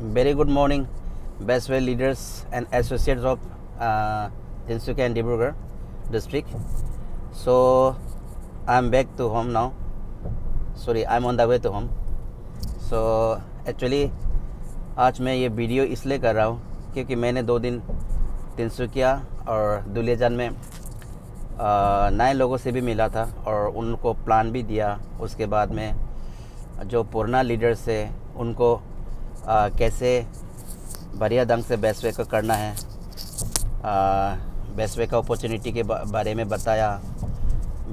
Very good morning best way leaders and associates of Tinsukia and Dibrugarh district so I am back to home now sorry I am on the way to home so actually आज मैं ये video इसलिए कर रहा हूँ क्योंकि मैंने दो दिन तिनसुकिया और दुलियाजान में नए लोगों से भी मिला था और उनको प्लान भी दिया। उसके बाद में जो पुराना लीडर्स है, उनको आ, कैसे बढ़िया ढंग से बेस्ट वे का करना है। बेस्ट वे का अपॉर्चुनिटी के बारे में बताया।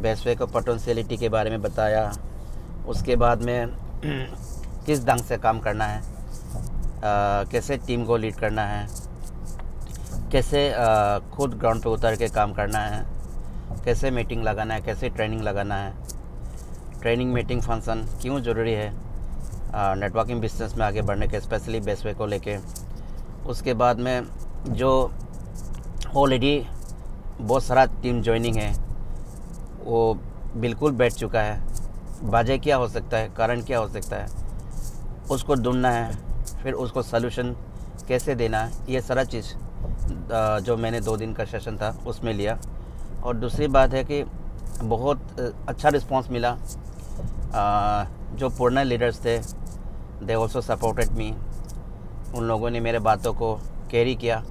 बेस्ट वे का पोटेंशियलिटी के बारे में बताया। उसके बाद में किस ढंग से काम करना है। आ, कैसे टीम को लीड करना है। कैसे आ, खुद ग्राउंड पे उतर के काम करना है। कैसे मीटिंग लगाना है कैसे ट्रेनिंग लगाना है। ट्रेनिंग मीटिंग फ़ंक्शन क्यों ज़रूरी है? नेटवर्किंग बिज़नेस में आगे बढ़ने के स्पेशली बेसवे को लेके। उसके बाद में जो ऑलरेडी बहुत सारा टीम ज्वाइनिंग है, वो बिल्कुल बैठ चुका है। वजह क्या हो सकता है, कारण क्या हो सकता है, उसको ढूंढना है, फिर उसको सलूशन कैसे देना है, ये सारा चीज़ जो मैंने दो दिन का सेशन था, उसमें लिया। और दूसरी बात है कि बहुत अच्छा रिस्पांस मिला। जो पुराने लीडर्स थे दे ऑल्सो सपोर्टेड मी उन लोगों ने मेरे बातों को कैरी किया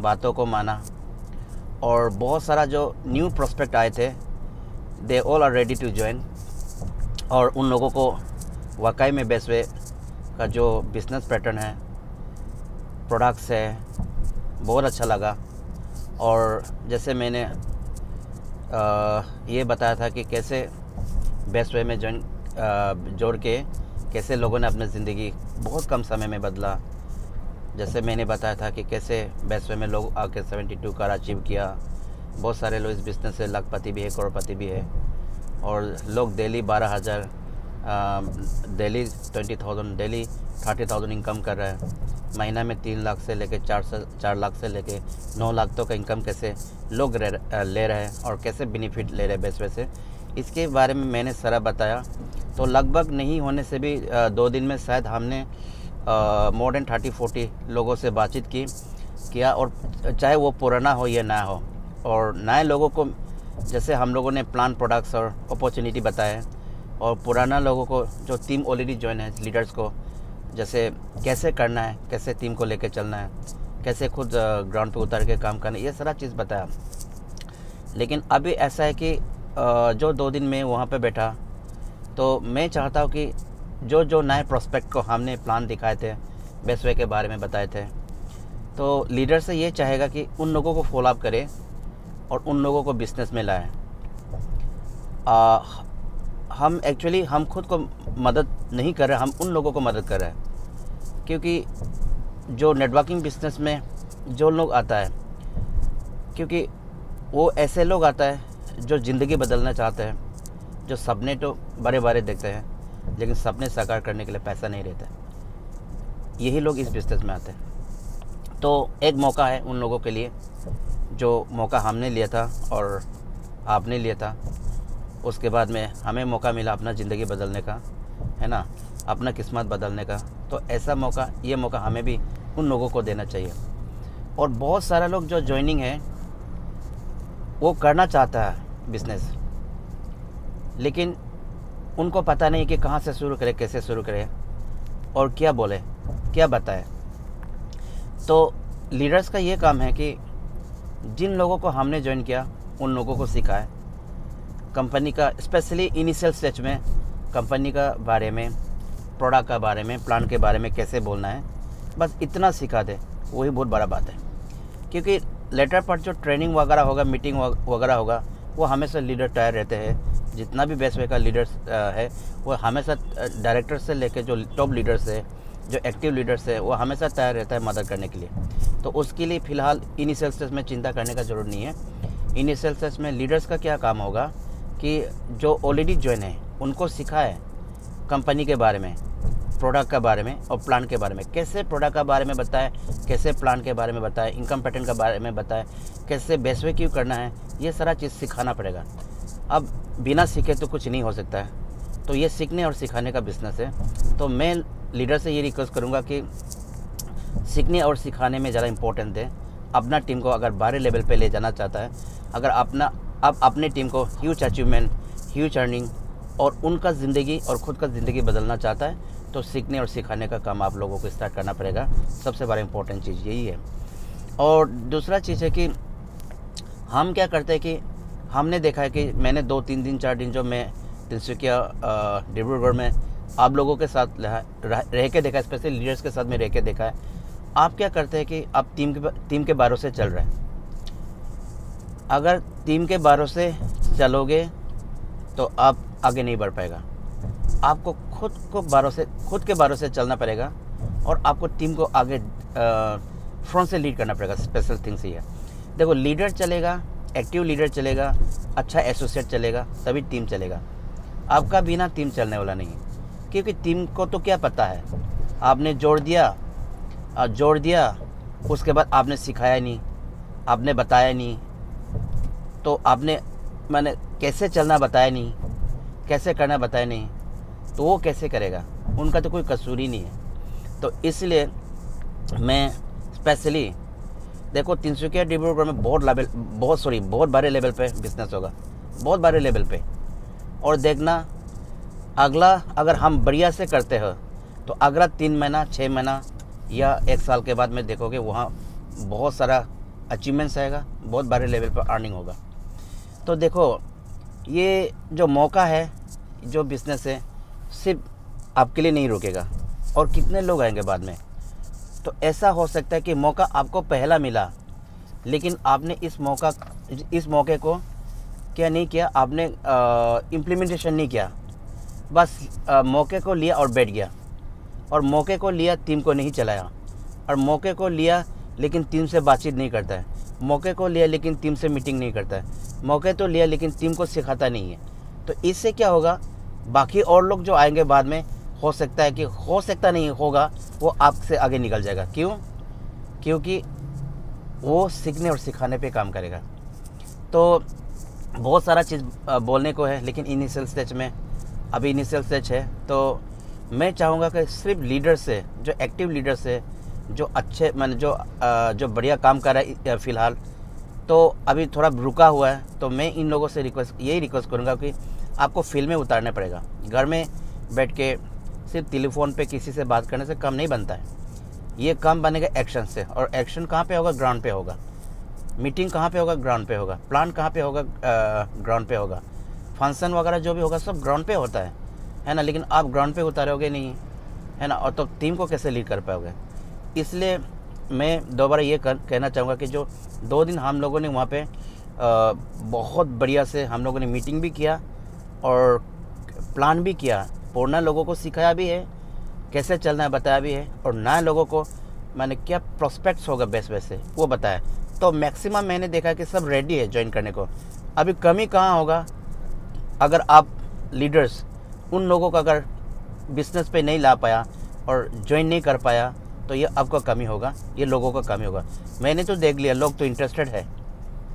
बातों को माना। और बहुत सारा जो न्यू प्रोस्पेक्ट आए थे they all are ready to join और उन लोगों को वाकई में बेसवे का जो बिज़नेस पैटर्न है प्रोडक्ट्स है बहुत अच्छा लगा। और जैसे मैंने आ, ये बताया था कि कैसे बेस्ट वे में ज्वाइन जोड़ के कैसे लोगों ने अपनी ज़िंदगी बहुत कम समय में बदला। जैसे मैंने बताया था कि कैसे बेस्ट वे में लोग आके 72 कार अचीव किया। बहुत सारे लोग इस बिज़नेस से लखपति भी है, करोड़पति भी है। और लोग डेली बारह हज़ार daily twenty thousand, daily thirty thousand income कर रहा है। महीना में तीन लाख से लेके चार से, चार लाख से लेके नौ लाख तक तो का इनकम कैसे लोग ले रहे हैं और कैसे बेनिफिट ले रहे हैं बेस्ट वे से। इसके बारे में मैंने सारा बताया। तो लगभग नहीं होने से भी दो दिन में शायद हमने मोर देन थर्टी फोर्टी लोगों से बातचीत की, किया और चाहे वो पुराना हो या नया हो। और नए लोगों को, जैसे हम लोगों ने प्लान प्रोडक्ट्स और अपॉर्चुनिटी बताए, और पुराना लोगों को, जो टीम ऑलरेडी ज्वाइन है लीडर्स को, जैसे कैसे करना है, कैसे टीम को लेकर चलना है, कैसे खुद ग्राउंड पे उतर के काम करना है, ये सारा चीज़ बताया। लेकिन अभी ऐसा है कि जो दो दिन में वहाँ पे बैठा तो मैं चाहता हूँ कि जो जो नए प्रोस्पेक्ट को हमने प्लान दिखाए थे बेसवे के बारे में बताए थे तो लीडर से ये चाहेगा कि उन लोगों को फॉलो अप करे और उन लोगों को बिज़नेस में लाए। हम एक्चुअली हम खुद को मदद नहीं कर रहे, हम उन लोगों को मदद कर रहे हैं। क्योंकि जो नेटवर्किंग बिज़नेस में जो लोग आता है, क्योंकि वो ऐसे लोग आता है जो ज़िंदगी बदलना चाहते हैं। जो सपने तो बड़े बड़े देखते हैं, लेकिन सपने साकार करने के लिए पैसा नहीं रहता। यही लोग इस बिज़नेस में आते हैं। तो एक मौका है उन लोगों के लिए, जो मौका हमने लिया था और आपने लिया था। उसके बाद में हमें मौका मिला अपना ज़िंदगी बदलने का, है ना? अपना किस्मत बदलने का। तो ऐसा मौका, ये मौका हमें भी उन लोगों को देना चाहिए। और बहुत सारे लोग जो ज्वाइनिंग है, वो करना चाहता है बिज़नेस लेकिन उनको पता नहीं कि कहाँ से शुरू करें, कैसे शुरू करें और क्या बोले, क्या बताए। तो लीडर्स का ये काम है कि जिन लोगों को हमने ज्वाइन किया, उन लोगों को सिखाए। कंपनी का स्पेशली इनिशियल स्टेज में कंपनी का बारे में प्रोडक्ट का बारे में प्लान के बारे में कैसे बोलना है, बस इतना सिखा दे, वही बहुत बड़ा बात है। क्योंकि लेटर पर जो ट्रेनिंग वगैरह होगा मीटिंग वगैरह होगा, वो हमेशा लीडर टायर रहते हैं। जितना भी बेस्ट वे का लीडर्स है, वो हमेशा डायरेक्टर से लेकर जो टॉप लीडर्स है, जो एक्टिव लीडर्स है, वो हमेशा तैयार रहता है मदद करने के लिए। तो उसके लिए फ़िलहाल इनिशियल स्टेज में चिंता करने का ज़रूरत नहीं है। इनिशियल स्टेज में लीडर्स का क्या काम होगा कि जो ऑलरेडी ज्वाइन है, उनको सिखाए कंपनी के बारे में प्रोडक्ट के बारे में और प्लान के बारे में। कैसे प्रोडक्ट के बारे में बताएँ, कैसे प्लान के बारे में बताएँ इनकम पैटर्न के बारे में बताएँ, कैसे बेसवे क्यों करना है, ये सारा चीज़ सिखाना पड़ेगा। अब बिना सीखे तो कुछ नहीं हो सकता है। तो ये सीखने और सिखाने का बिज़नेस है। तो मैं लीडर से ये रिक्वेस्ट करूँगा कि सीखने और सिखाने में ज़्यादा इम्पोर्टेंट दें अपना टीम को अगर बारह लेवल पे ले जाना चाहता है, अगर अपना, अब अपने टीम को ह्यूज अचीवमेंट ह्यूज अर्निंग और उनका ज़िंदगी और ख़ुद का ज़िंदगी बदलना चाहता है तो सीखने और सिखाने का काम आप लोगों को स्टार्ट करना पड़ेगा। सबसे बड़ा इम्पोर्टेंट चीज़ यही है। और दूसरा चीज़ है कि हम क्या करते हैं कि हमने देखा है कि मैंने दो तीन दिन चार दिन जो मैं तिनसुकिया डिब्रूगढ़ में आप लोगों के साथ रह, के देखा स्पेशली लीडर्स के साथ में रह के देखा है। आप क्या करते हैं कि आप टीम के टीम के बारों से चल रहे हैं? अगर टीम के बारों से चलोगे तो आप आगे नहीं बढ़ पाएगा। आपको खुद को बारों से खुद के बारों से चलना पड़ेगा और आपको टीम को आगे फ्रंट से लीड करना पड़ेगा स्पेशल थिंग्स है देखो लीडर चलेगा एक्टिव लीडर चलेगा अच्छा एसोसिएट चलेगा, तभी टीम चलेगा। आपका बिना टीम चलने वाला नहीं है। क्योंकि टीम को तो क्या पता है? आपने जोड़ दिया और जोड़ दिया, उसके बाद आपने सिखाया नहीं, आपने बताया नहीं तो आपने मैंने कैसे चलना बताया नहीं, कैसे करना बताया नहीं तो वो कैसे करेगा? उनका तो कोई कसूर ही नहीं है। तो इसलिए मैं स्पेशली देखो तिनसुकिया डिब्रूगढ़ में बहुत लेवल बहुत सॉरी बहुत बड़े लेवल पे बिज़नेस होगा। बहुत बड़े लेवल पे। और देखना, अगला अगर हम बढ़िया से करते हो तो अगला तीन महीना छः महीना या एक साल के बाद में देखोगे, वहाँ बहुत सारा अचीवमेंट्स आएगा, बहुत बड़े लेवल पर अर्निंग होगा। तो देखो, ये जो मौका है, जो बिज़नेस है, सिर्फ़ आपके लिए नहीं रुकेगा। और कितने लोग आएँगे बाद में? तो ऐसा हो सकता है कि मौका आपको पहला मिला। लेकिन आपने इस मौका इस मौके को क्या नहीं किया? आपने इम्प्लीमेंटेशन नहीं किया। बस आ, मौके को लिया और बैठ गया। और मौके को लिया टीम को नहीं चलाया। और मौके को लिया लेकिन टीम से बातचीत नहीं करता है। मौके को लिया लेकिन टीम से मीटिंग नहीं करता है। मौके तो लिया लेकिन टीम को सिखाता नहीं है। तो इससे क्या होगा? बाकी और लोग जो आएँगे बाद में हो सकता है कि हो सकता नहीं होगा वो आपसे आगे निकल जाएगा। क्यों? क्योंकि वो सीखने और सिखाने पे काम करेगा। तो बहुत सारा चीज़ बोलने को है, लेकिन इनिशियल स्टेज में अभी इनिशियल स्टेज है तो मैं चाहूँगा कि सिर्फ़ लीडर से, जो एक्टिव लीडर से, जो अच्छे, मैंने जो जो बढ़िया काम कर रहा है फ़िलहाल तो अभी थोड़ा रुका हुआ है तो मैं इन लोगों से रिक्वेस्ट यही रिक्वेस्ट करूँगा कि आपको फ़ील्ड में उतारना पड़ेगा। घर में बैठ के सिर्फ़ टेलीफोन पे किसी से बात करने से कम नहीं बनता है। ये कम बनेगा एक्शन से और एक्शन कहाँ पे होगा? ग्राउंड पे होगा। मीटिंग कहाँ पे होगा? ग्राउंड पे होगा। प्लान कहाँ पे होगा? ग्राउंड पे होगा। फ़ंक्शन वगैरह जो भी होगा सब ग्राउंड पे होता है। है ना? लेकिन आप ग्राउंड पे उतारोगे नहीं। है ना? और तो टीम को कैसे लीड कर पाओगे? इसलिए मैं दोबारा ये कर, कहना चाहूँगा कि जो दो दिन हम लोगों ने वहाँ पर बहुत बढ़िया से हम लोगों ने मीटिंग भी किया और प्लान भी किया। पुराना लोगों को सिखाया भी है, कैसे चलना है बताया भी है, और नए लोगों को मैंने क्या प्रोस्पेक्ट्स होगा बेस वैसे वो बताया। तो मैक्सिमम मैंने देखा कि सब रेडी है ज्वाइन करने को। अभी कमी कहाँ होगा? अगर आप लीडर्स उन लोगों को अगर बिज़नेस पे नहीं ला पाया और ज्वाइन नहीं कर पाया तो ये आपका कमी होगा, ये लोगों का कमी होगा। मैंने तो देख लिया, लोग तो इंटरेस्टेड है,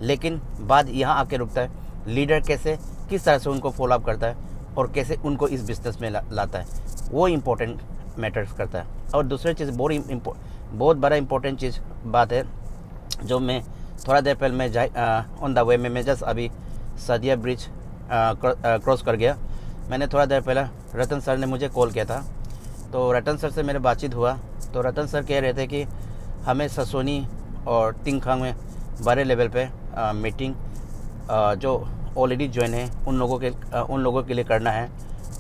लेकिन बात यहाँ आके रुकता है। लीडर कैसे, किस तरह से उनको फॉलोअप करता है और कैसे उनको इस बिज़नेस में ला, लाता है। वो इम्पोर्टेंट मैटर्स करता है। और दूसरी चीज़ बहुत बहुत बड़ा इम्पोर्टेंट चीज़ बात है जो मैं थोड़ा देर पहले मैं जाए ऑन द वे में मैं जस्ट अभी सदिया ब्रिज क्रॉस कर गया। मैंने थोड़ा देर पहले रतन सर ने मुझे कॉल किया था। तो रतन सर से मेरे बातचीत हुआ। तो रतन सर कह रहे थे कि हमें ससोनी और तिंगखांग में बड़े लेवल पे आ, मीटिंग आ, जो ऑलरेडी ज्वाइन है, उन लोगों के उन लोगों के लिए करना है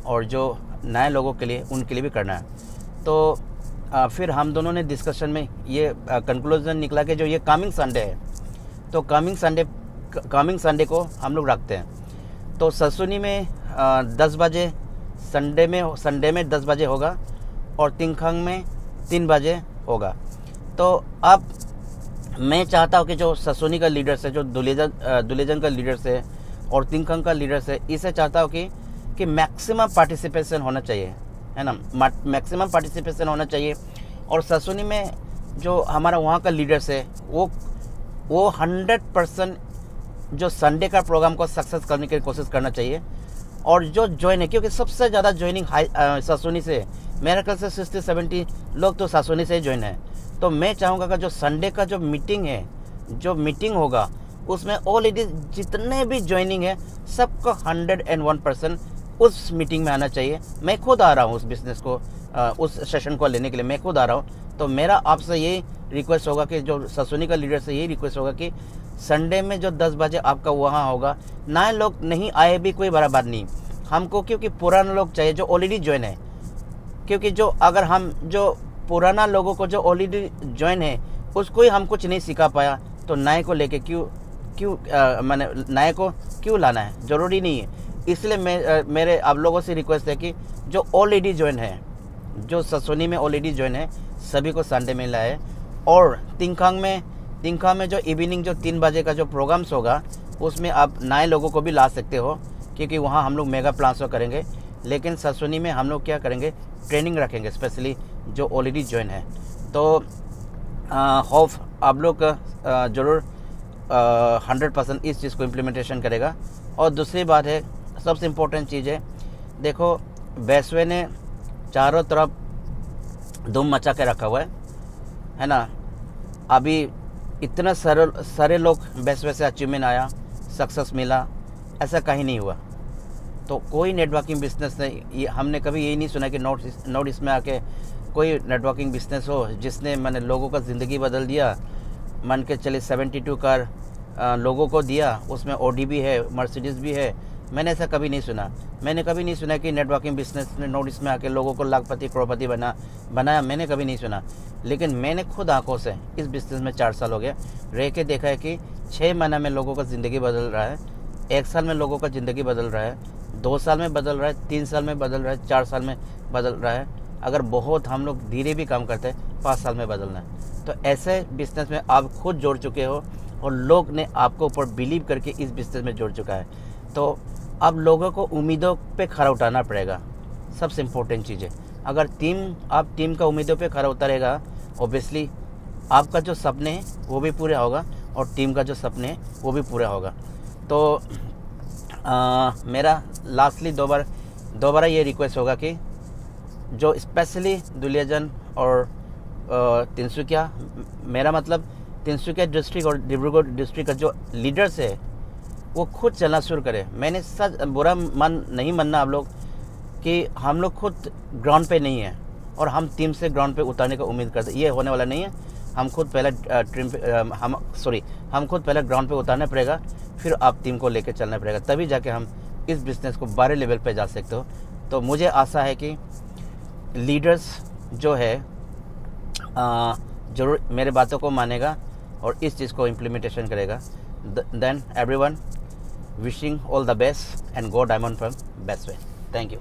और जो नए लोगों के लिए, उनके लिए भी करना है। तो फिर हम दोनों ने डिस्कशन में ये कंक्लूजन निकला कि जो ये कमिंग संडे है तो कमिंग संडे कमिंग संडे को हम लोग रखते हैं। तो ससुनी में दस बजे संडे में संडे में दस बजे होगा और तिंगखंग में तीन बजे होगा। तो अब मैं चाहता हूँ कि जो ससुनी का लीडर्स है, जो दुलेजन दुलेजन का लीडर्स है और तिंगखंग का लीडर्स है इसे चाहता हूँ कि कि मैक्सिमम पार्टिसिपेशन होना चाहिए, है ना? मैक्सिमम पार्टिसिपेशन होना चाहिए। और ससुनी में जो हमारा वहाँ का लीडर्स है वो वो हंड्रेड परसेंट जो संडे का प्रोग्राम को सक्सेस करने की कोशिश करना चाहिए। और जो ज्वाइन है, क्योंकि सबसे ज़्यादा ज्वाइनिंग हाई ससुनी से, मेरे ख्याल से सिक्सटी सेवेंटी लोग तो ससुनी से ही ज्वाइन है। तो मैं चाहूँगा कि जो संडे का जो मीटिंग है, जो मीटिंग होगा उसमें ऑल ऑलरेडी जितने भी ज्वाइनिंग है, सबको हंड्रेड एंड वन परसेंट उस मीटिंग में आना चाहिए। मैं खुद आ रहा हूँ उस बिज़नेस को उस सेशन को लेने के लिए, मैं खुद आ रहा हूँ। तो मेरा आपसे यही रिक्वेस्ट होगा कि, जो ससुनी का लीडर से यही रिक्वेस्ट होगा कि संडे में जो दस बजे आपका वहाँ होगा नए लोग नहीं आए भी कोई बड़ा बात नहीं। हमको क्योंकि पुराना लोग चाहिए, जो ऑलरेडी ज्वाइन है। क्योंकि जो अगर हम, जो पुराना लोगों को जो ऑलरेडी ज्वाइन है, उसको ही हम कुछ नहीं सिखा पाया तो नए को लेके क्यों क्यों मैंने नए को क्यों लाना है? ज़रूरी नहीं है। इसलिए मैं मेरे आप लोगों से रिक्वेस्ट है कि जो ऑलरेडी ज्वाइन है, जो ससोनी में ऑलरेडी ज्वाइन है, सभी को संडे में लाए। और तिंखांग में तिंखांग में जो इवनिंग जो तीन बजे का जो प्रोग्राम्स होगा, उसमें आप नए लोगों को भी ला सकते हो, क्योंकि वहाँ हम लोग मेगा प्लान्स करेंगे। लेकिन ससुनी में हम लोग क्या करेंगे? ट्रेनिंग रखेंगे स्पेशली जो ऑलरेडी ज्वाइन है। तो होप आप लोग ज़रूर हंड्रेड परसेंट इस चीज़ को इम्प्लीमेंटेशन करेगा। और दूसरी बात है, सबसे इम्पोर्टेंट चीज़ है, देखो वैसवे ने चारों तरफ़ धूम मचा के रखा हुआ है है ना? अभी इतना सरल, सारे लोग वैसवे से अचीवमेंट आया सक्सेस मिला, ऐसा कहीं नहीं हुआ। तो कोई नेटवर्किंग बिज़नेस नहीं, ये हमने कभी यही नहीं सुना कि नोट नोट इसमें आके कोई नेटवर्किंग बिज़नेस हो, जिसने मैंने लोगों का ज़िंदगी बदल दिया, मन के चले सेवेंटी टू कार लोगों को दिया। उसमें ओडी भी है मर्सिडीज़ भी है। मैंने ऐसा कभी नहीं सुना। मैंने कभी नहीं सुना कि नेटवर्किंग बिज़नेस ने नोटिस में आके लोगों को लाखपति, करोड़पति बना, बनाया। मैंने कभी नहीं सुना। लेकिन मैंने खुद आँखों से इस बिज़नेस में चार साल हो गया, रह के देखा है कि छः महीना में लोगों का ज़िंदगी बदल रहा है। एक साल में लोगों का ज़िंदगी बदल रहा है। दो साल में बदल रहा है, तीन साल में बदल रहा है, चार साल में बदल रहा है। अगर बहुत हम लोग धीरे भी काम करते हैं, पाँच साल में बदलना है। तो ऐसे बिज़नेस में आप खुद जोड़ चुके हो। और लोग ने आपको ऊपर बिलीव करके इस बिज़नेस में जोड़ चुका है। तो अब लोगों को उम्मीदों पे खरा उठाना पड़ेगा। सबसे इम्पोर्टेंट चीज़ है। अगर टीम आप टीम का उम्मीदों पे खरा उतारेगा ओबियसली आपका जो सपने हैं वो भी पूरा होगा और टीम का जो सपने हैं वो भी पूरा होगा। तो आ, मेरा लास्टली दो बार दोबारा ये रिक्वेस्ट होगा कि जो स्पेशली दुलियाजन और तिनसुकिया मेरा मतलब तिनसुकिया डिस्ट्रिक्ट और डिब्रूगढ़ डिस्ट्रिक्ट का जो लीडर्स है, वो खुद चलना शुरू करें। मैंने सच, बुरा मन नहीं मानना आप लोग कि हम लोग खुद ग्राउंड पे नहीं है और हम टीम से ग्राउंड पे उतारने का उम्मीद करते ये होने वाला नहीं है। हम खुद पहले ट्रिम पे हम सॉरी हम खुद पहले ग्राउंड पे उतारना पड़ेगा, फिर आप टीम को लेकर चलना पड़ेगा, तभी जाके हम इस बिज़नेस को बड़े लेवल पे जा सकते हो। तो मुझे आशा है कि लीडर्स जो है ज़रूर मेरे बातों को मानेगा। और इस चीज़ को इम्प्लीमेंटेशन करेगा। Then everyone wishing all the best and go diamond from best way thank you